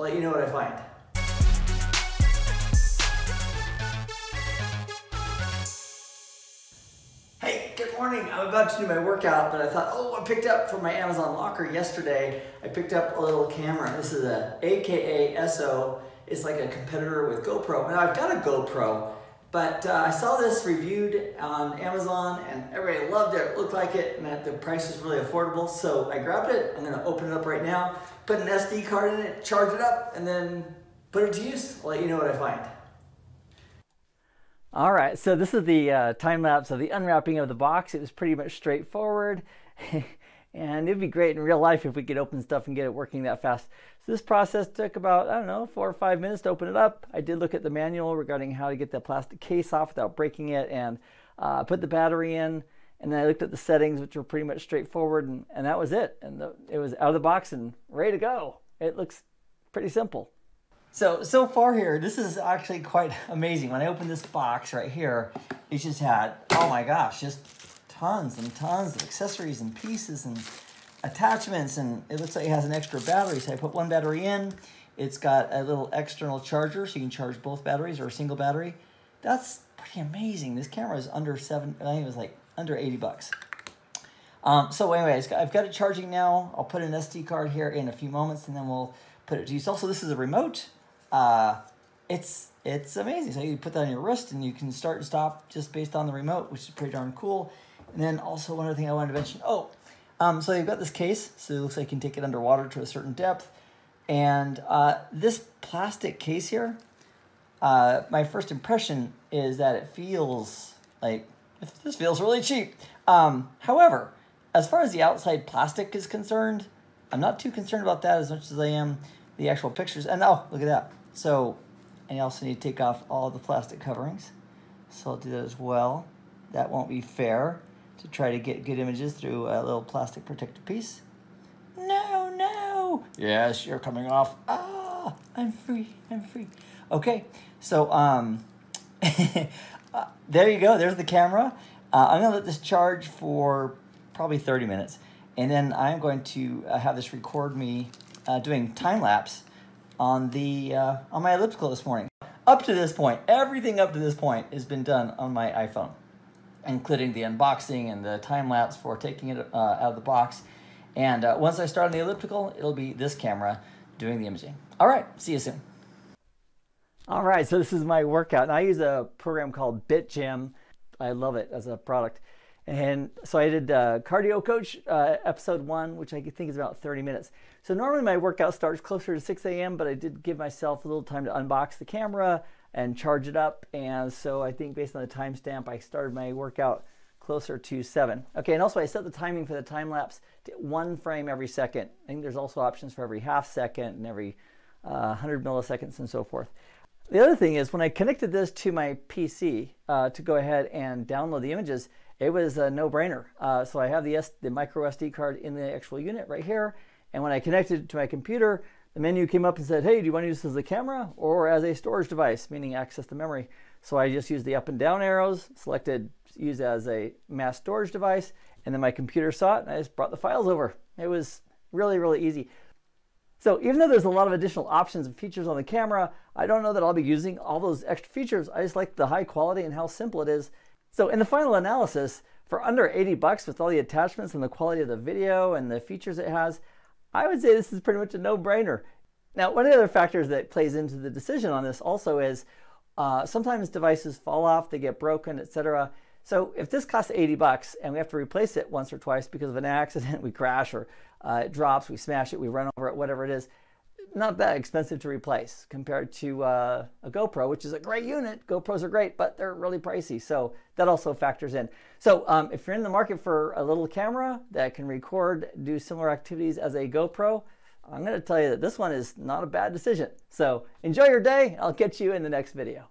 I'll let you know what I find. Hey, good morning. I'm about to do my workout, but I thought, oh, I picked up from my Amazon locker yesterday, I picked up a little camera. This is a AKASO. It's like a competitor with GoPro. Now I've got a GoPro, but uh, I saw this reviewed on Amazon and everybody loved it. It looked like it and that the price was really affordable. So I grabbed it. I'm gonna open it up right now, put an SD card in it, charge it up, and then put it to use. I'll let you know what I find. All right, so this is the uh, time lapse of the unwrapping of the box. It was pretty much straightforward. and it'd be great in real life if we could open stuff and get it working that fast. So this process took about, I don't know, four or five minutes to open it up. I did look at the manual regarding how to get the plastic case off without breaking it and uh, put the battery in. And then I looked at the settings, which were pretty much straightforward, and, and that was it. And the, it was out of the box and ready to go. It looks pretty simple. So, so far here, this is actually quite amazing. When I opened this box right here, it just had, oh my gosh, just tons and tons of accessories and pieces and attachments. And it looks like it has an extra battery. So I put one battery in. It's got a little external charger, so you can charge both batteries or a single battery. That's pretty amazing. This camera is under seven, I think it was like under 80 bucks. Um, so anyways, I've got it charging now. I'll put an SD card here in a few moments and then we'll put it to use. Also, this is a remote uh, it's it's amazing. So you put that on your wrist and you can start and stop just based on the remote, which is pretty darn cool. And then also one other thing I wanted to mention. Oh, um, so you've got this case, so it looks like you can take it underwater to a certain depth. And uh, this plastic case here, uh, my first impression is that it feels like this feels really cheap. Um, however, as far as the outside plastic is concerned, I'm not too concerned about that as much as I am the actual pictures. And oh, look at that. So, I also need to take off all the plastic coverings. So I'll do that as well. That won't be fair to try to get good images through a little plastic protective piece. No, no. Yes, you're coming off. Ah, I'm free. I'm free. Okay, so um, uh, there you go. There's the camera. Uh, I'm gonna let this charge for probably 30 minutes, and then I'm going to uh, have this record me uh, doing time lapse on the uh, on my elliptical this morning. Up to this point, everything up to this point has been done on my iPhone, including the unboxing and the time lapse for taking it uh, out of the box. And uh, once I start on the elliptical, it'll be this camera doing the imaging. All right, see you soon. All right, so this is my workout, and I use a program called BitGym. I love it as a product. And so I did uh, Cardio Coach uh, episode one, which I think is about 30 minutes. So normally my workout starts closer to 6 a.m., but I did give myself a little time to unbox the camera and charge it up. And so I think based on the timestamp, I started my workout closer to 7. Okay, and also I set the timing for the time lapse to one frame every second. I think there's also options for every half second and every uh, 100 milliseconds and so forth. The other thing is when I connected this to my PC uh, to go ahead and download the images, it was a no-brainer. Uh, so I have the, S, the micro SD card in the actual unit right here. And when I connected it to my computer, the menu came up and said, hey, do you want to use this as a camera or as a storage device, meaning access to memory? So I just used the up and down arrows, selected use as a mass storage device, and then my computer saw it and I just brought the files over. It was really, really easy. So even though there's a lot of additional options and features on the camera, I don't know that I'll be using all those extra features. I just like the high quality and how simple it is so in the final analysis, for under 80 bucks with all the attachments and the quality of the video and the features it has, I would say this is pretty much a no-brainer. Now, one of the other factors that plays into the decision on this also is uh, sometimes devices fall off, they get broken, etc. So if this costs 80 bucks and we have to replace it once or twice because of an accident, we crash or uh, it drops, we smash it, we run over it, whatever it is, not that expensive to replace compared to uh, a GoPro, which is a great unit. GoPros are great, but they're really pricey. So that also factors in. So um, if you're in the market for a little camera that can record, do similar activities as a GoPro, I'm going to tell you that this one is not a bad decision. So enjoy your day. I'll catch you in the next video.